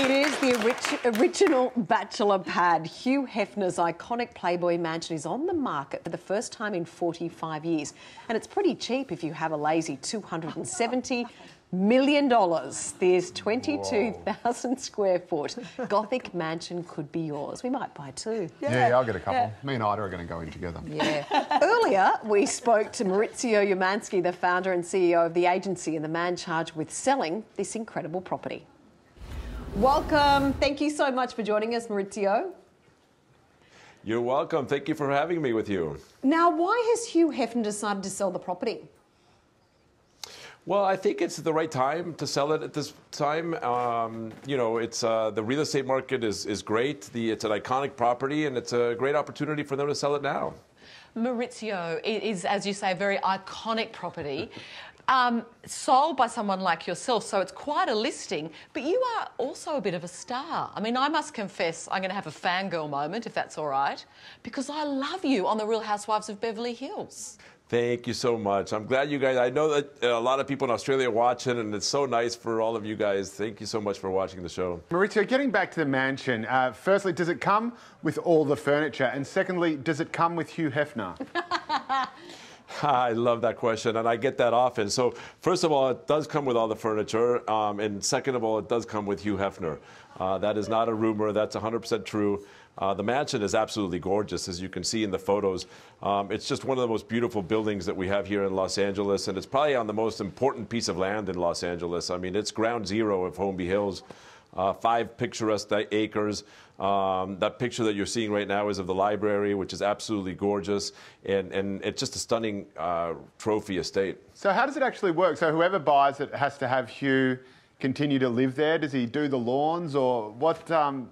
It is the orig- original bachelor pad. Hugh Hefner's iconic Playboy mansion is on the market for the first time in 45 years. And it's pretty cheap if you have a lazy $270 million. This 22,000 square foot Gothic mansion could be yours. We might buy two. Yeah, I'll get a couple. Me and Ida are going to go in together. Yeah. Earlier, we spoke to Mauricio Umansky, the founder and CEO of the agency and the man charged with selling this incredible property. Welcome. Thank you so much for joining us, Mauricio. You're welcome. Thank you for having me with you. Now, why has Hugh Hefner decided to sell the property? Well, I think it's the right time to sell it at this time. Um, you know, it's uh, the real estate market is, is great. The, it's an iconic property, and it's a great opportunity for them to sell it now. Mauricio is, as you say, a very iconic property. Um, sold by someone like yourself, so it's quite a listing, but you are also a bit of a star. I mean, I must confess, I'm going to have a fangirl moment, if that's all right, because I love you on The Real Housewives of Beverly Hills. Thank you so much. I'm glad you guys. I know that a lot of people in Australia are watching, and it's so nice for all of you guys. Thank you so much for watching the show. Mauricio, getting back to the mansion, uh, firstly, does it come with all the furniture? And secondly, does it come with Hugh Hefner? I love that question, and I get that often. So, first of all, it does come with all the furniture, um, and second of all, it does come with Hugh Hefner. Uh, that is not a rumor, that's 100% true. Uh, the mansion is absolutely gorgeous, as you can see in the photos. Um, it's just one of the most beautiful buildings that we have here in Los Angeles, and it's probably on the most important piece of land in Los Angeles. I mean, it's ground zero of Holmby Hills. Uh, five picturesque acres. Um, that picture that you're seeing right now is of the library, which is absolutely gorgeous, and, and it's just a stunning uh, trophy estate. So, how does it actually work? So, whoever buys it has to have Hugh continue to live there? Does he do the lawns, or what? Um,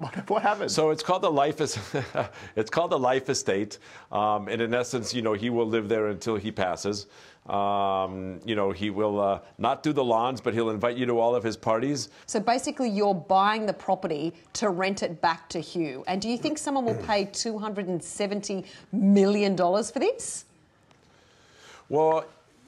what, what happens? So it's called the life is it's called the life estate, um, and in essence, you know, he will live there until he passes. Um, you know, he will uh, not do the lawns, but he'll invite you to all of his parties. So basically, you're buying the property to rent it back to Hugh. And do you think someone will pay $270 million for this? Well,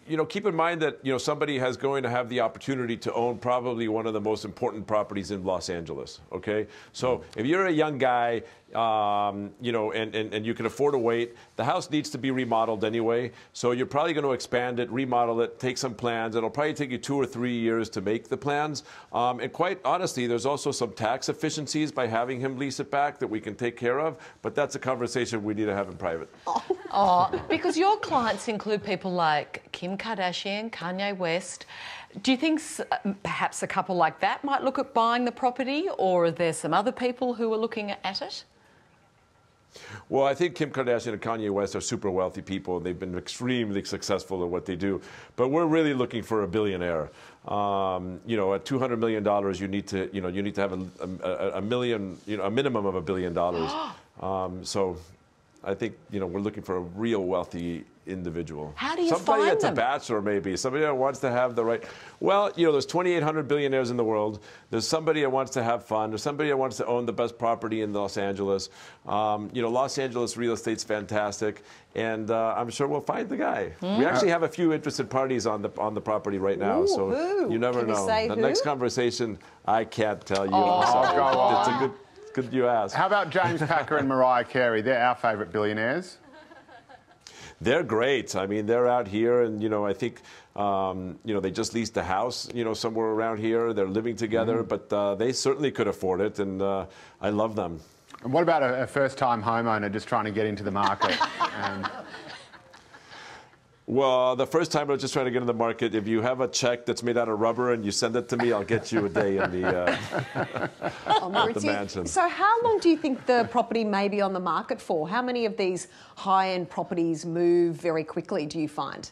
you know, keep in mind that you know somebody has going to have the opportunity to own probably one of the most important properties in Los Angeles. Okay, so if you're a young guy, um, you know, and, and, and you can afford to wait, the house needs to be remodeled anyway. So you're probably going to expand it, remodel it, take some plans. It'll probably take you two or three years to make the plans. Um, and quite honestly, there's also some tax efficiencies by having him lease it back that we can take care of. But that's a conversation we need to have in private. Oh, because your clients include people like Kim Kardashian, Kanye West. Do you think perhaps a couple like that might look at buying the property, or are there some other people who are looking at it? Well, I think Kim Kardashian and Kanye West are super wealthy people. And they've been extremely successful at what they do. But we're really looking for a billionaire. Um, you know, at $200 million, you need to, you know, you need to have a, a, a million, you know, a minimum of a billion dollars. Um, so I think, you know, we're looking for a real wealthy individual. How do you Somebody find that's them? a bachelor, maybe. Somebody that wants to have the right. Well, you know, there's 2,800 billionaires in the world. There's somebody that wants to have fun. There's somebody that wants to own the best property in Los Angeles. Um, you know, Los Angeles real estate's fantastic, and uh, I'm sure we'll find the guy. Hmm? We actually have a few interested parties on the on the property right now, Ooh, so who? you never Can you know. say the who? next conversation, I can't tell you. Oh. I'm sorry. go on. It's a good, good you asked. How about James Packer and Mariah Carey? They're our favourite billionaires. They're great. I mean, they're out here, and you know, I think, um, you know, they just leased a house, you know, somewhere around here. They're living together, but uh, they certainly could afford it, and uh, I love them. And what about a, a first-time homeowner just trying to get into the market? um, Well, the first time I was just trying to get in the market, if you have a check that's made out of rubber and you send it to me, I'll get you a day in the. Uh, Oh, Mauricio, mansion. So, how long do you think the property may be on the market for? How many of these high-end properties move very quickly? Do you find?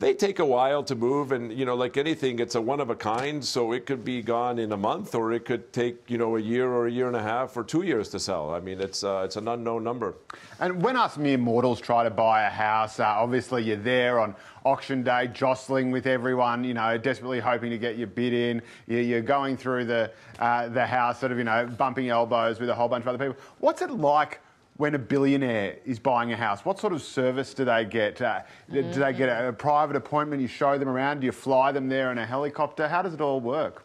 They take a while to move, and you know, like anything, it's a one of a kind. So it could be gone in a month, or it could take you know a year or a year and a half or two years to sell. I mean, it's uh, it's an unknown number. and when us mere mortals try to buy a house, uh, obviously you're there on auction day, jostling with everyone, you know, desperately hoping to get your bid in. You- You're going through the uh, the house, sort of, you know, bumping elbows with a whole bunch of other people. What's it like? When a billionaire is buying a house, what sort of service do they get? Uh, do they get a, a private appointment? You show them around? Do you fly them there in a helicopter? How does it all work?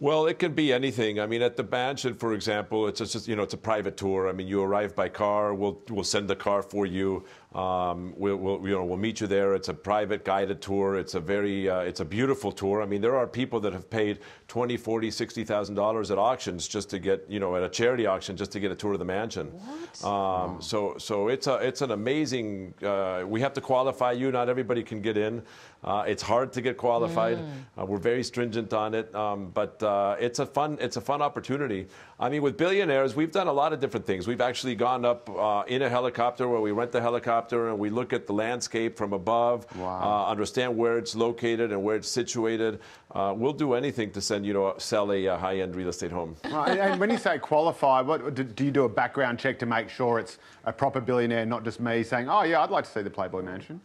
Well, it can be anything. I mean, at the mansion, for example, it's just you know it's a private tour. I mean, you arrive by car. We'll we'll send the car for you. Um, we'll, we'll you know we'll meet you there. It's a private guided tour. It's a very uh, it's a beautiful tour. I mean, there are people that have paid twenty, forty, sixty thousand dollars at auctions just to get you know at a charity auction just to get a tour of the mansion. What? Um, so so it's a it's an amazing. Uh, we have to qualify you. Not everybody can get in. Uh, it's hard to get qualified. Uh, we're very stringent on it, um, but uh, it's a fun it's a fun opportunity. I mean, with billionaires, we've done a lot of different things. We've actually gone up uh, in a helicopter where we rent the helicopter and we look at the landscape from above, Wow. uh, understand where it's located and where it's situated. Uh, we'll do anything to send you to sell a, uh high-end real estate home. Right, and when you say qualify, what do, do you do a background check to make sure it's a proper billionaire, not just me saying, "Oh yeah, I'd like to see the Playboy Mansion."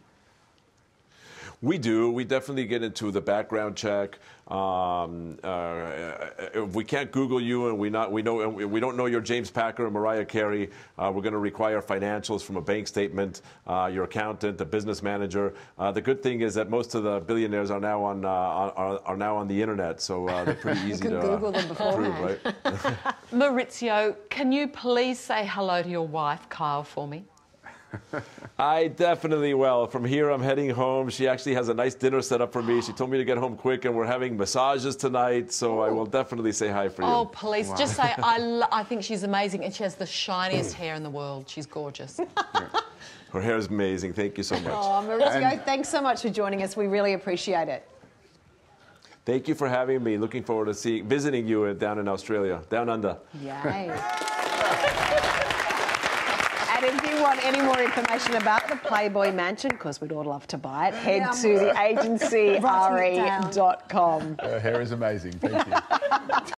We do. We definitely get into the background check. Um, uh, if we can't Google you, and we not we know we don't know you're James Packer or Mariah Carey. Uh, we're going to require financials from a bank statement, uh, your accountant, the business manager. Uh, the good thing is that most of the billionaires are now on uh, are, are now on the internet, so uh, they're pretty easy can to Google them prove, right? Mauricio, can you please say hello to your wife, Kyle, for me? I definitely will. From here, I'm heading home. She actually has a nice dinner set up for me. She told me to get home quick, and we're having massages tonight, so I will definitely say hi for you. Oh, please, just say I, lo- I think she's amazing and she has the shiniest hair in the world. She's gorgeous. Her hair is amazing. Thank you so much. Oh, Mauricio, thanks so much for joining us. We really appreciate it. Thank you for having me. Looking forward to seeing, visiting you down in Australia, down under. Yay. And if you want any more information about the Playboy Mansion, because we'd all love to buy it, head Yeah, to Writing it down. theagencyre.com. Her hair is amazing. Thank you.